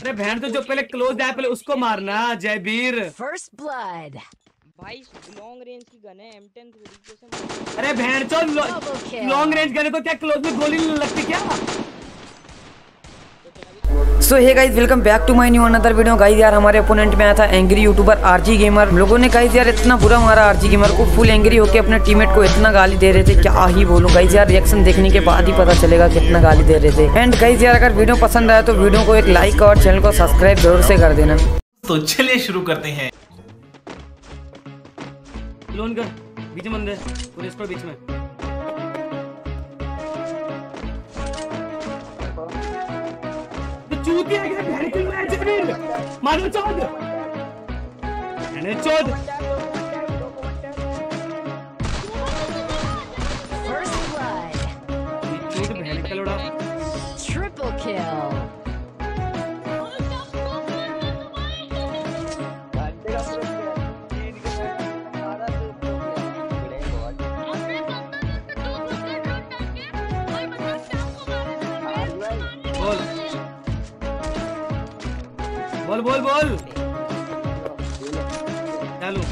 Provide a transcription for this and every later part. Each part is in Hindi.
अरे बहन तो जो पहले क्लोज आया पहले उसको मारना जयबीर। फ़र्स्ट ब्लड भाई लॉन्ग रेंज की गन है M10 थोड़ी अरे बहन चो लॉन्ग रेंज गन है तो क्या क्लोज में गोली लगती क्या? So hey guys welcome back to my new another video guys यार हमारे ओपोनेंट में आया था एंग्री यूट्यूबर आरजी गेमर लोगों ने गाइस यार इतना बुरा मारा आरजी गेमर को फुल एंग्री होकर अपने टीममेट को इतना गाली दे रहे थे क्या ही बोलूँ गाइस यार रिएक्शन देखने के बाद ही पता चलेगा कितना गाली दे रहे थे एंड गाइस यार अगर वीडियो पसंद आया तो वीडियो को एक लाइक और चैनल को सब्सक्राइब ज़रूर से कर देना तो चलिए शुरू करते हैं। लोन कर। बीच में बंदे पुलिस पर बीच में। क्या बहन की मैं ज़मीन मारो चोद मैंने चोद First blood. ये चोद बहन का लोड़ा Triple kill. बोल बोल बोल बोल। चालू।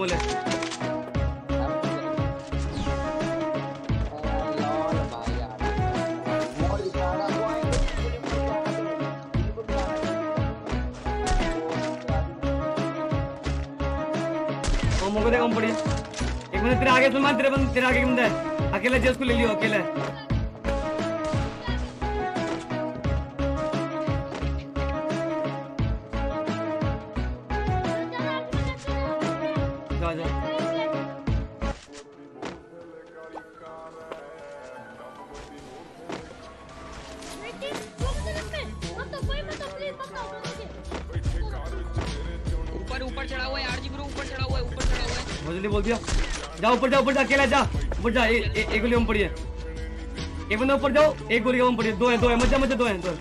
बोले। मुझे देखो पड़ी एक मिनट तेरे आगे सुन तेरे बंद तेरे आगे बंदा है अकेला जे को ले लियो अकेला। ऊपर ऊपर चढ़ा हुआ है आरजी ब्रो ऊपर चढ़ा हुआ है ऊपर चढ़ा हुआ है बोल दिया। जा ऊपर जा ऊपर जा अकेला जा। ऊपर जा, ए- ए- एक गोली हम पड़ी है। एक बंदा ऊपर जाओ, एक गोली हम पड़ी है। दो है दो है, मत जा मत जा, दो है दो है।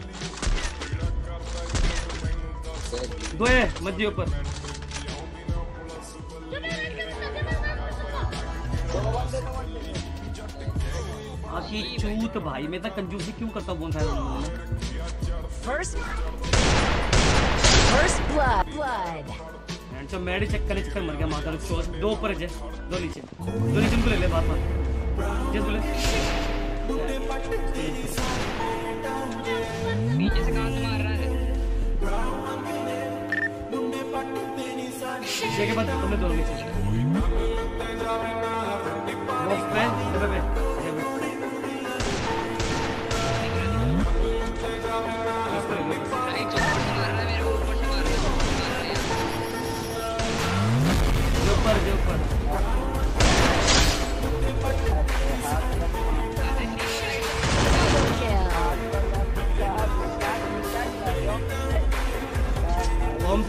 दो है, मत ऊपर। आखी चूत भाई, मैं तो कंजूसी क्यों करता हूँ बहुत First. First blood. सारे मैडी चक्कर ही चक्कर मर गया माता दो ऊपर है दो नीचे। दो नीचे उनको ले ले बात बात जस बोले। नीचे से कहाँ से मार रहा है। पीछे के बाद तुमने दो नीचे।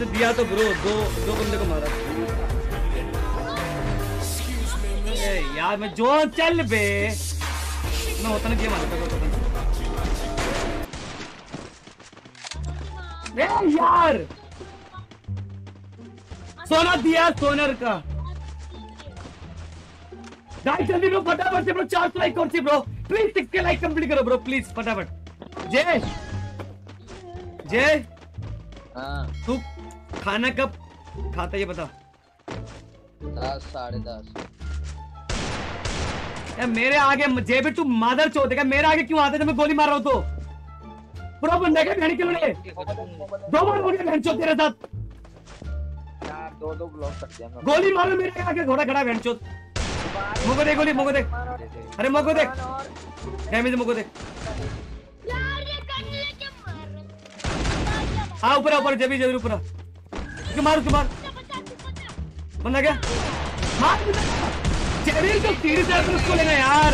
से दिया तो ब्रो, दो दो बंदे को मारा। यार, मैं जो चल बे। मैं होता ना मारता होता ए यार! सोना दिया, सोनर का। गाइस, जल्दी ब्रो, फटाफट से ब्रो, चार सौ लाइक कर bro? Please six K like complete करो ब्रो प्लीज़ फटाफट। जय। जय। तू खाना कब खाता ये बता। दस साढ़े दस। यार मेरे आगे जे भी तू मादर चोद है मेरे आगे क्यों आता है? जब मैं गोली मार रहा हूँ तो। पूरा बंदा क्या बहन के लिए। दो बार हो गया बहन चोद तेरे साथ। यार दो दो ब्लॉक करते हैं गोली मारो मेरे आगे घोड़ा खड़ा है बहन चोद मुझको देख गोली मुझको देख। अरे मुझको देख। डैमेज मुझको देख। हाँ ऊपर ऊपर जब ज़रूर ऊपर। उसको मार उसको मार। बंदा क्या? मार ज़मीन तो सीढ़ी से आकर उसको लेना यार।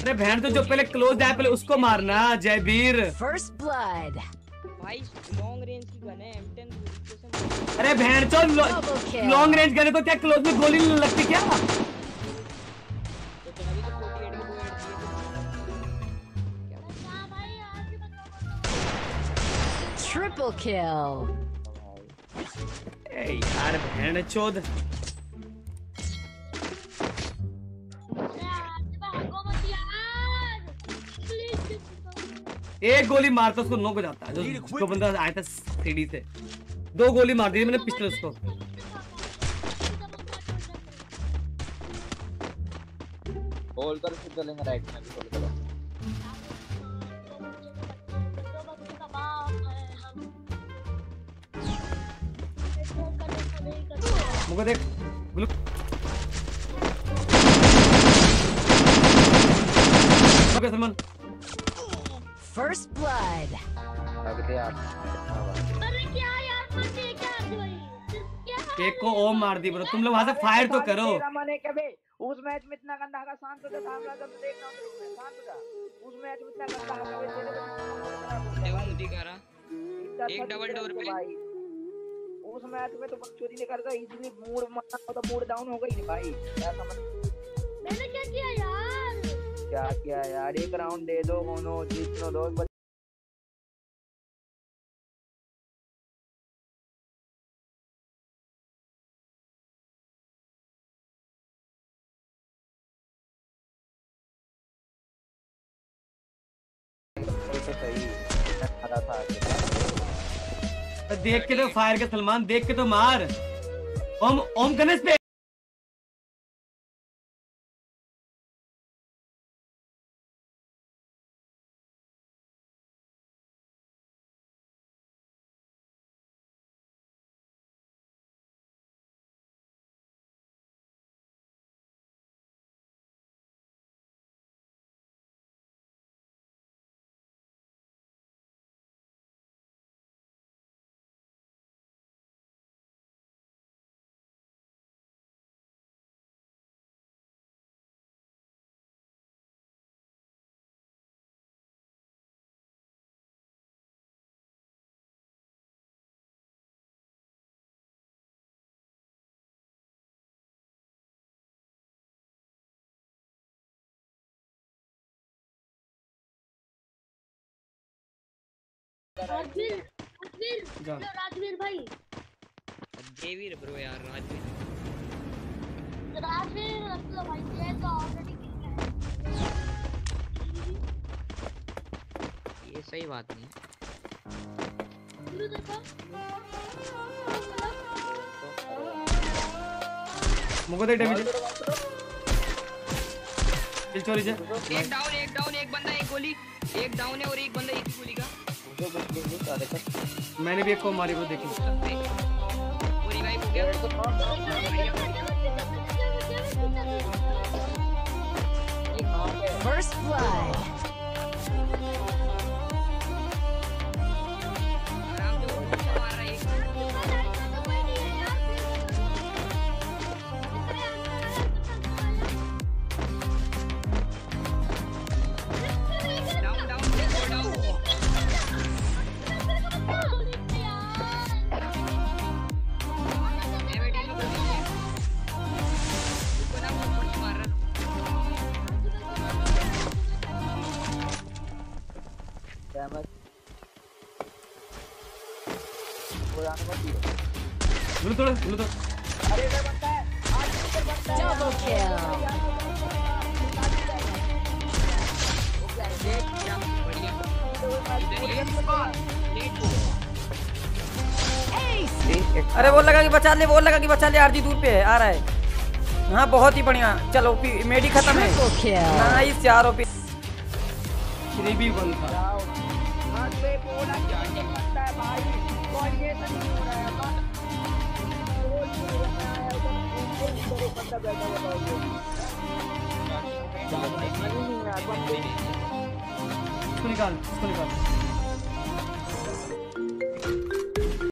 अरे बहन तो जो पहले क्लोज है पहले उसको मारना जयवीर First blood. भाई लॉन्ग रेंज की गन है M10 अरे बहन चो लॉन्ग रेंज गन है तो क्या क्लोज में गोली लगती क्या? Triple kill. ए यार बहन चोद एक गोली मारता उसको नॉक हो जाता है। जो जो बंदा आया था सीढ़ी से। दो गोली मार दी मैंने पिस्टल उसको। होल्ड कर चलेंगे राइट में होल्ड करो। मुझको देख ओके सलमान। First blood. लगते आप एक को ओम मार दी ब्रो तुम लोग वहाँ से फायर तो करो। तेरा मन क्या बे उस मैच में इतना गंदा होगा शांत हो जा सामने जब देख रहा हूँ मैं शांत हो जा। उस मैच में इतना गंदा होगा को देखो मुझे कह रहा। एक डबल डोर पे। उस मैच में तो बकचोदी करता इजीली मूड मरना तो मूड डाउन हो गई भाई। क्या समझ मैंने क्या किया यार? क्या किया यार? एक राउंड दे दो मोनो जीतनो दो देख के तो फायर के सलमान देख के तो मार। ओम ओम गणेश पे। राजवीर राजवीर। राजवीर भाई। देवीर ब्रो यार राजवीर। राजवीर रख भाई ये तो ऑलरेडी ये सही बात नहीं मुझको देख। डैमेज किल चोरी एक डाउन एक डाउन एक बंदा एक गोली। एक डाउन है और एक बंदा एक ही गोली का। मैंने भी एक को मारी वो देखी First blood. दियो तोड़ ग्लू तोड़ अरे इधर बनता है आज इधर बनता है Double kill. Ace. अरे वो लगा कि बचा ले वो लगा कि बचा ले आरजी दूर पे है आ रहा है हाँ बहुत ही बढ़िया चलो पी- मेडी खत्म है. नाइस चार ओपी थ्री बी वन था है नहीं यार बंदे इसको निकाल इसको निकाल